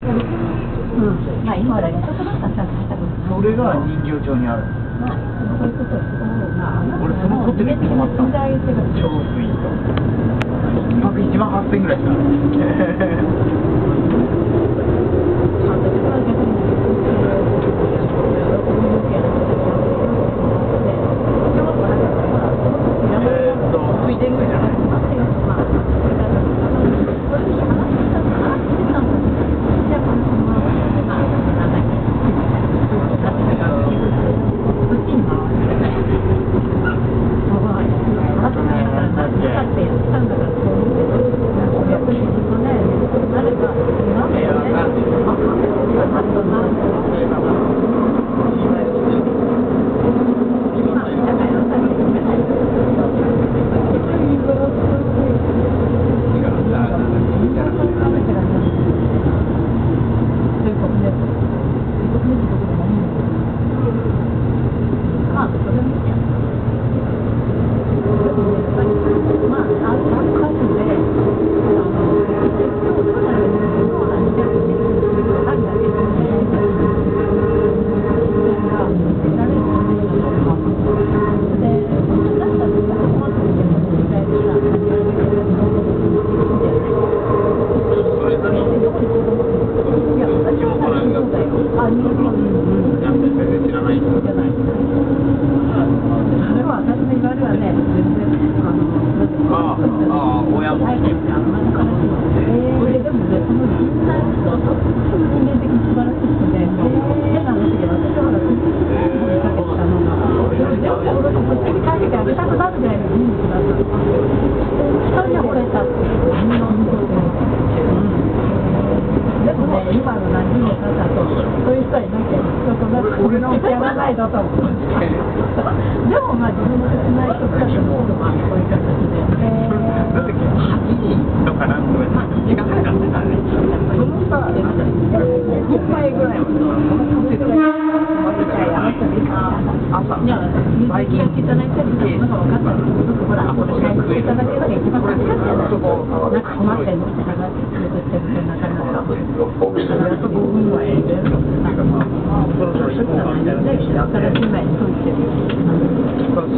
うん、まあ今はね、ちょっとずつはちゃんとしたことそれが人形町にある。まあ、そういうことまあ、俺そのホテルに泊まった。超スイート一泊1万8000円ぐらいした えーっとじゃ Thank you. な本当でもね、今の何人かだと、そういう人いなきゃ、ちょっと、俺のやらないだと思う。でも、まあ、自分の切ない人たちのことも、こういう形で。だって8時とかなんか時間早かったからねそのさなんか5分前ぐらいはさこのカセット朝いや、最近やっていただいたりしたのが分かったんですけど、ほら、これ、最初いただけるのが一番助かったじゃないですか。なんか困ってるのって話連れてってみたいな感じだった。やっと5分はええで、なんかまあ、そ。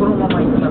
のまま行った